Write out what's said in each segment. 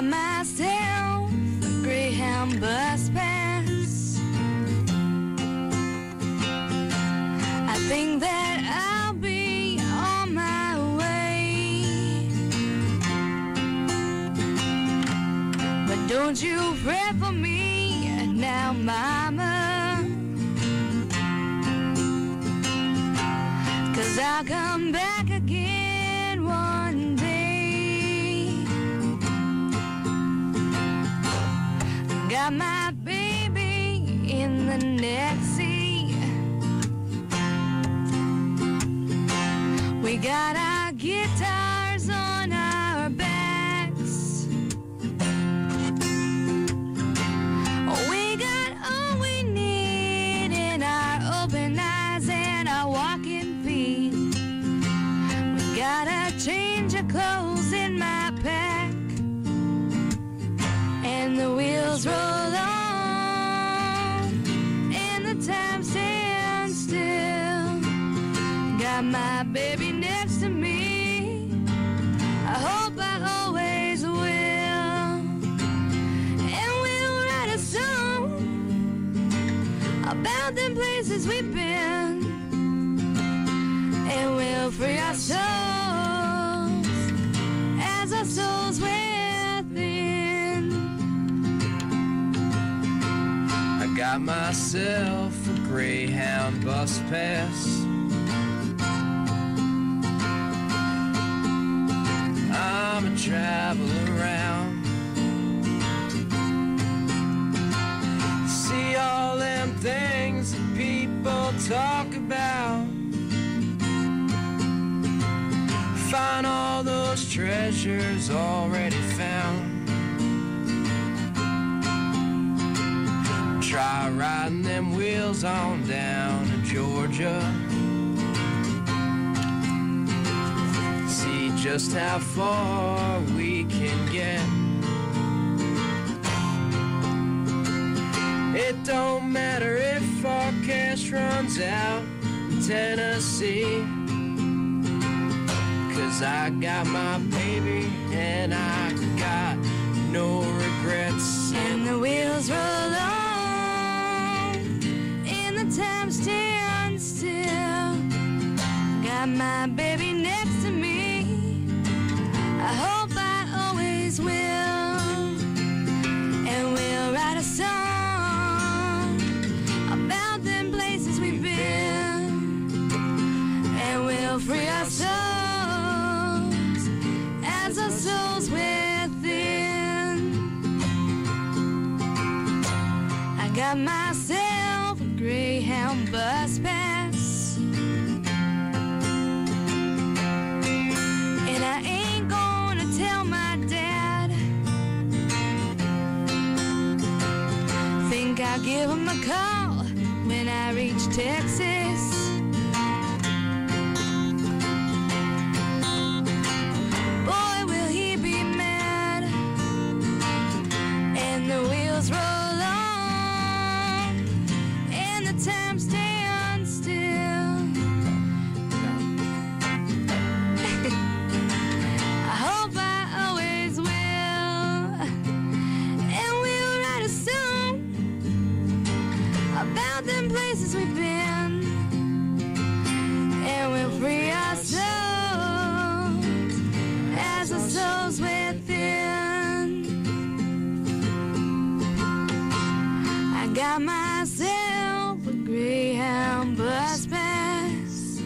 buy myself a Greyhound bus pass. I think that I'll be on my way. But don't you fret for me now, Mama. Cause I'll come back again. Got my baby in the next seat. We got our guitars on our backs. We got all we need in our open eyes and our walking feet. We got a change of clothes My baby next to me. I hope I always will. And we'll write a song about them places we've been. And we'll free our souls as our souls within. I got myself a Greyhound bus pass. Travel around. See all them things that people talk about. Find all those treasures already found. Try riding them wheels on down to Georgia. See just how far we can get. It don't matter if our cash runs out in Tennessee. Cause I got my baby and I got no regrets. And the wheels roll on, and the time stands still. Got my baby free our souls as our souls within. I got myself a Greyhound bus pass. And I ain't gonna tell my dad. Think I'll give him a call when I reach Texas. We've been. And we'll free our souls as our souls within. I got myself a Greyhound bus pass.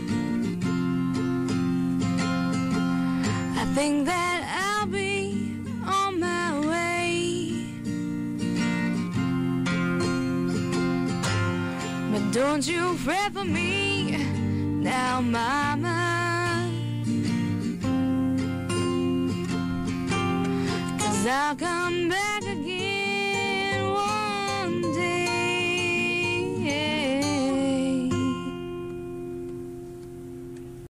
I think that I'll be don't you fret for me now, Mama. Cause I'll come back